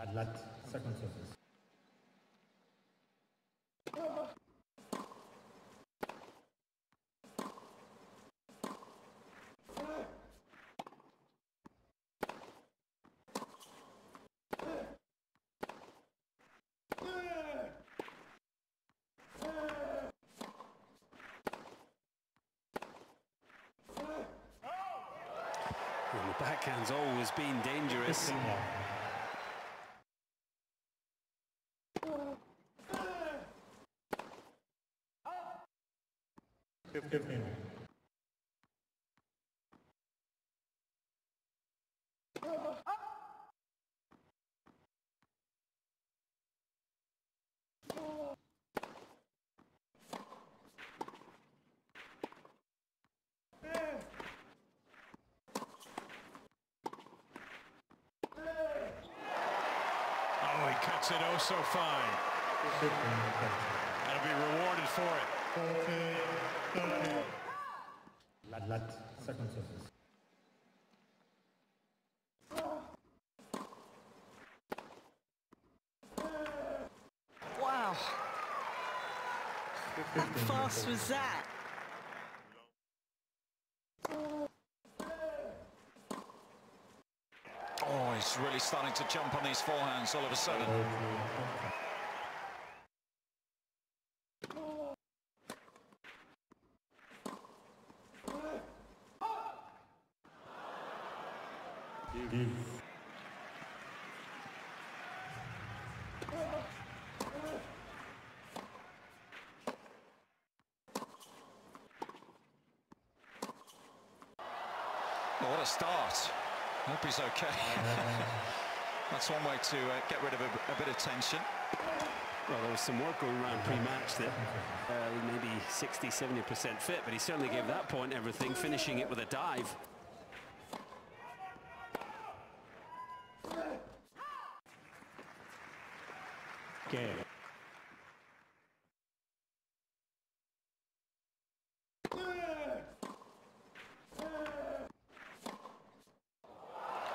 Lat, lat, second service. The backhand's always been dangerous. 15 more. Fifteen more. Oh, he cuts it oh so fine. He'll be rewarded for it. Lat, lat, second service. Wow. How fast was that? Oh, he's really starting to jump on these forehands all of a sudden. Go to contract. Give. Well, what a start. Hope he's okay. That's one way to uh, get rid of a, a bit of tension. Well, there was some work going around pre-match that uh, maybe 60, 70% fit, but he certainly gave that point everything, finishing it with a dive. Okay.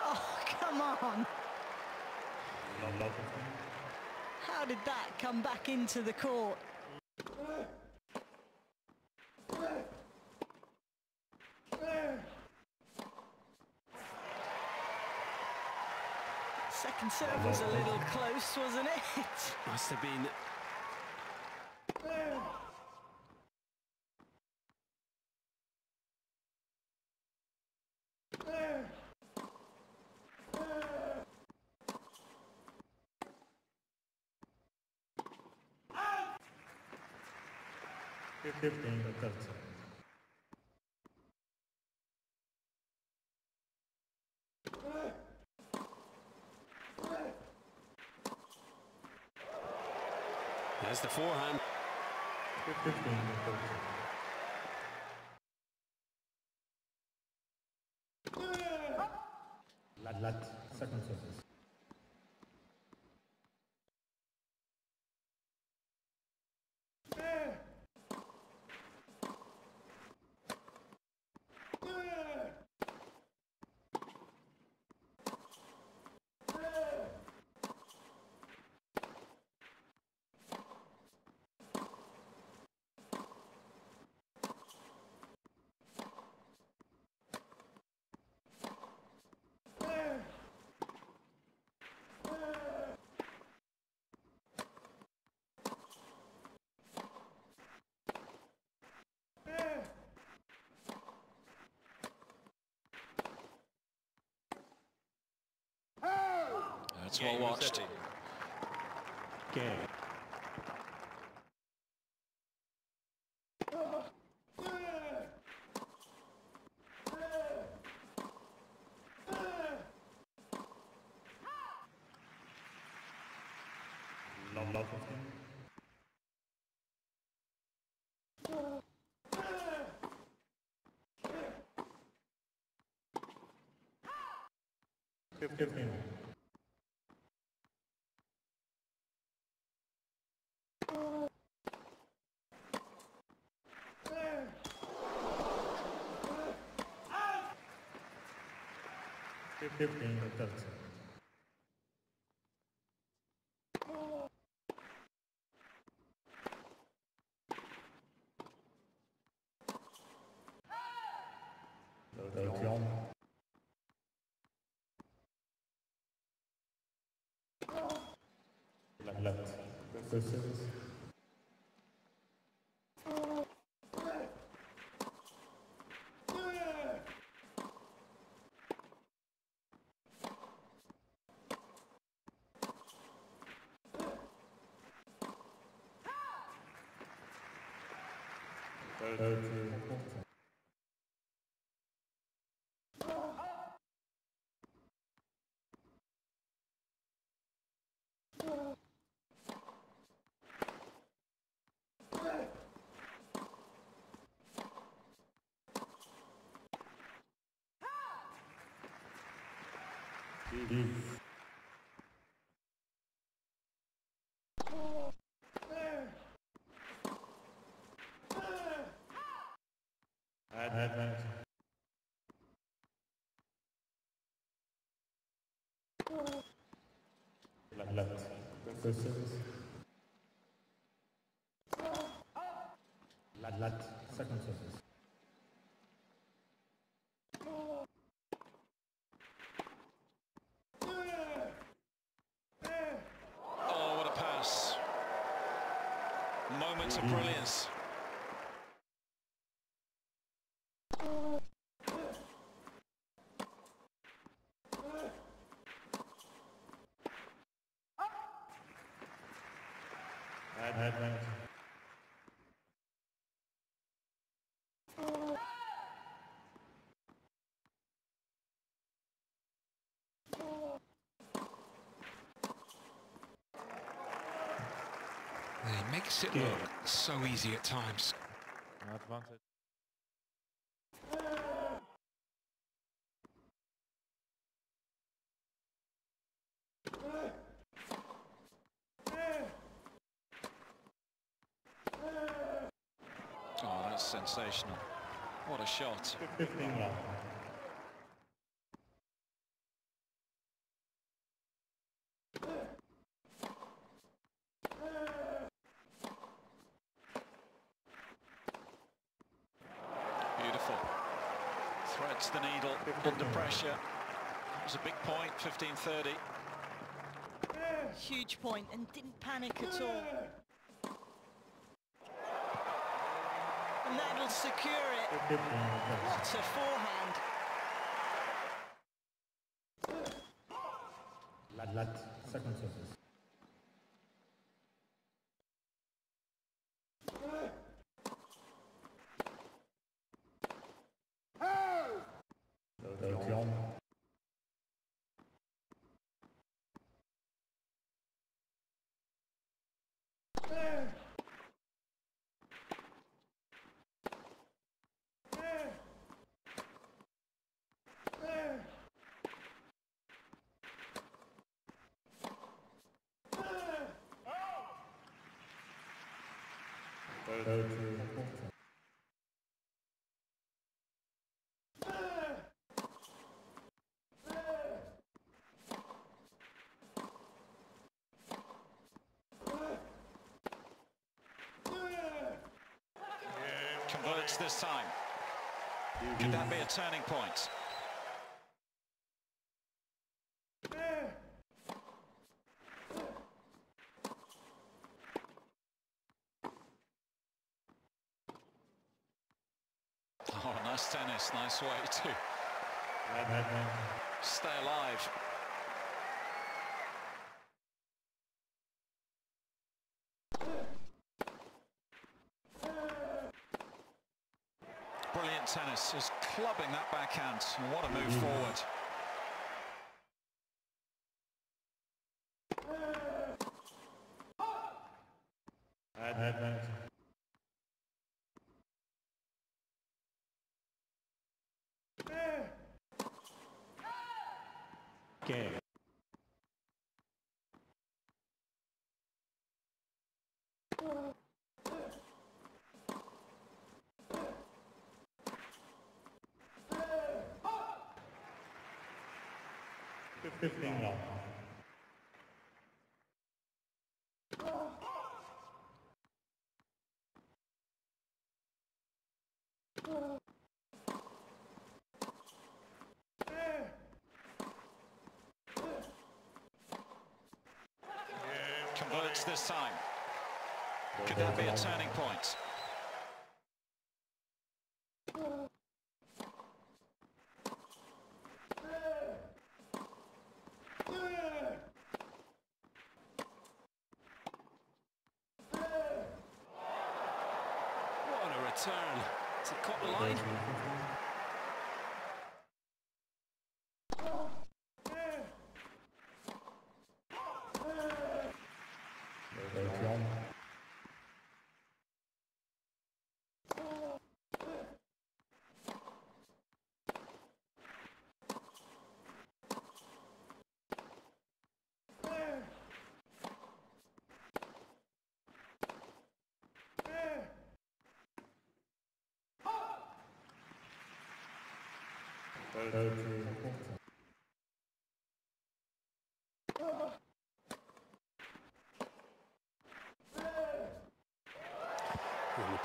Oh, come on. Lot, lot of them. How did that come into the court? Second serve was a little close, wasn't it? Must have been Fifteen, the third service. There's the forehand. Lat, lat, second service. That's well watched. Okay. Lot, lot of. Fifteen. 15 minutes. Lyon. La Latte. 嗯。Makes it look so easy at times. Advantage. Oh, that's sensational. What a shot. 15 left. Beautiful. Threads the needle under pressure. It was a big point, 15.30. Huge point and didn't panic at all. And that'll secure it. What a forehand. Left. Left. Second service. Time. Could that be a turning point? Oh, nice tennis, nice way to stay alive. Brilliant tennis, is clubbing that backhand. And what a move forward. 15 yards. Converts this time. Could that be a turning point? Return. Has it caught the line?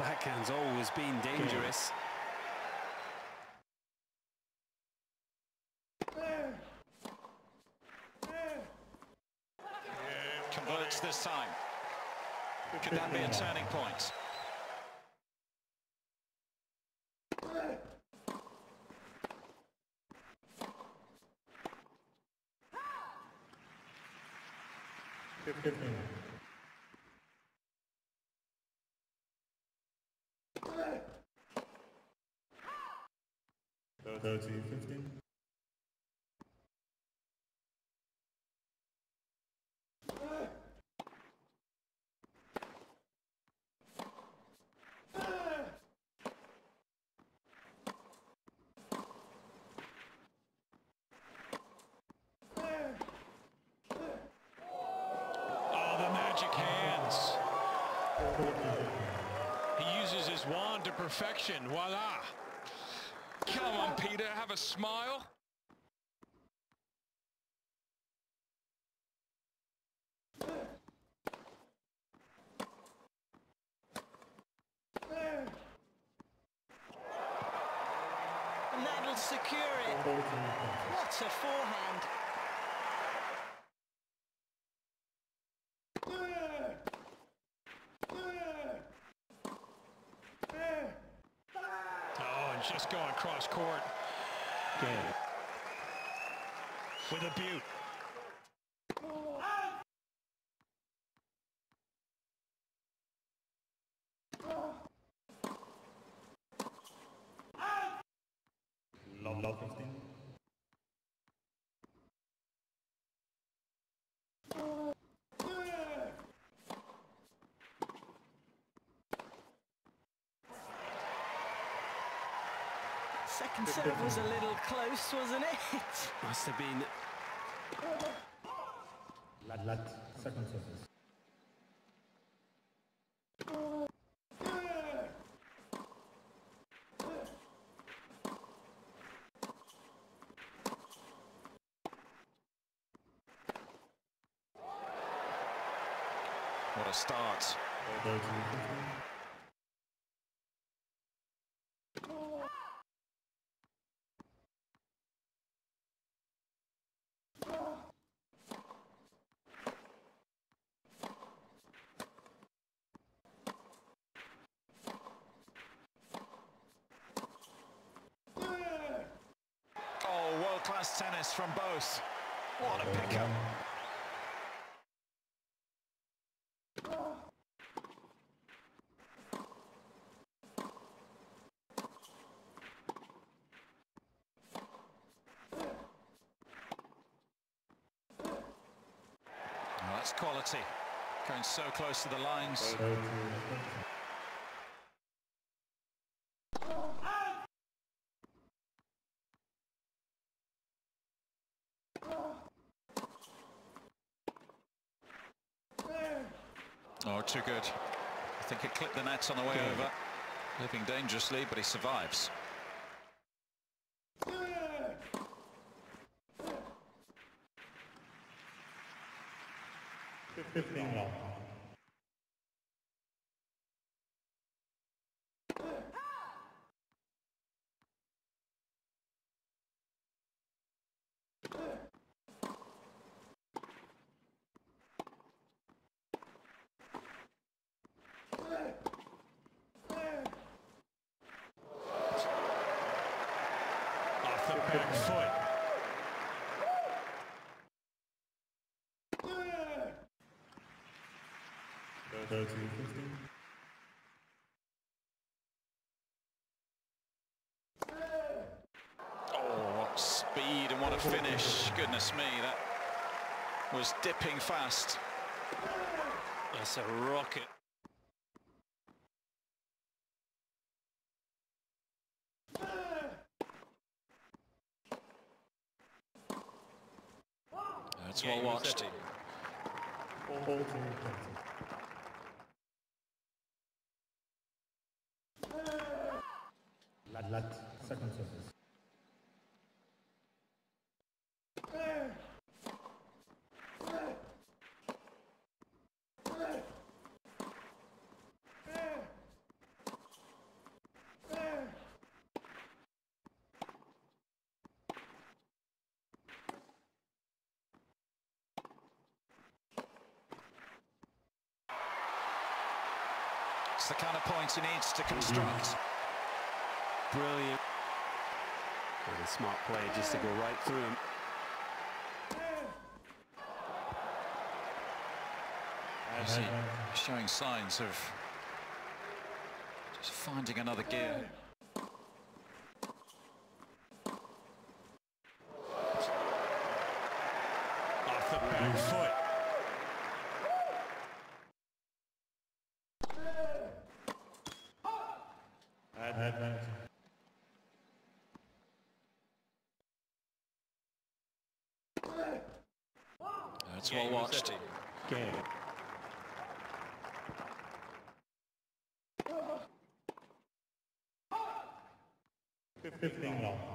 Backhand's always been dangerous. Converts this time. Could that be a turning point? Fifteen. Thirty, fifteen. Oh, the magic hands. He uses his wand to perfection. Voila. Come on, Peter, have a smile. And that'll secure it. What a forehand. Oh, and just going cross court Game. with a beaut. Love, love fifteen. Second serve was a little close, wasn't it? Must have been Lat, lat, second surface. What a start. Thirty, fifteen. World-class tennis from both. What a pickup. Well, that's quality. Going so close to the lines. Oh, too good. I think it clipped the nets on the way over. Living dangerously, but he survives. Fifteen long. 30, 15. Oh, what speed and what a finish. Goodness me, that was dipping fast. That's a rocket. That's Yeah, well he watched. at 40, 20. Lat, lat, second surface. The kind of points he needs to construct. Brilliant. A smart play just to go right through him. Is he showing signs of just finding another gear? Off the back foot. Advantage. That's Yeah, well he was watched. at- Game. Fifteen long. Go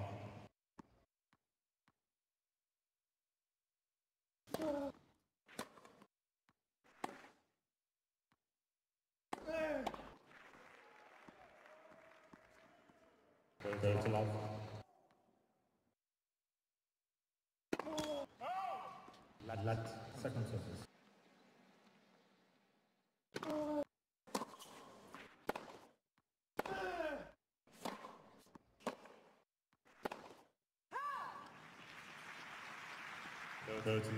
15.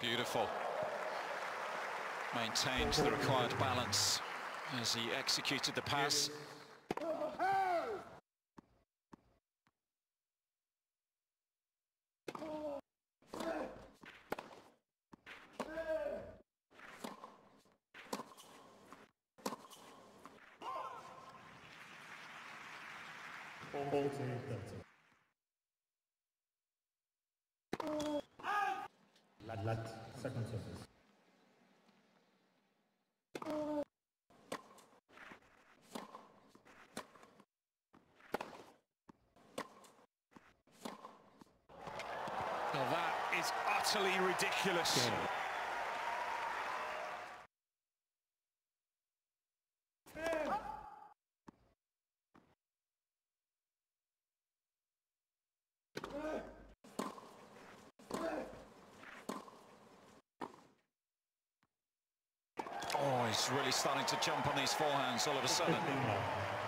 Beautiful. Maintained the required balance as he executed the pass. Thirty. Lat, second surface. Now that is utterly ridiculous. Oh, really starting to jump on these forehands all of a sudden.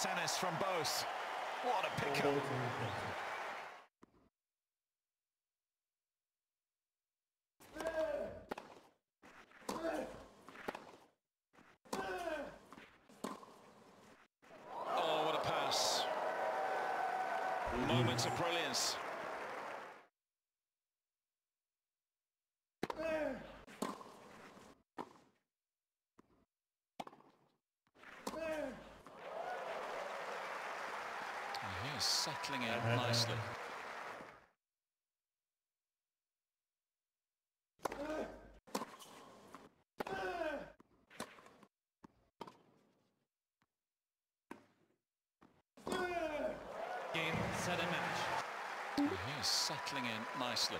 Sennis from Bose. What a pickup. Oh. Moments of brilliance. Nicely.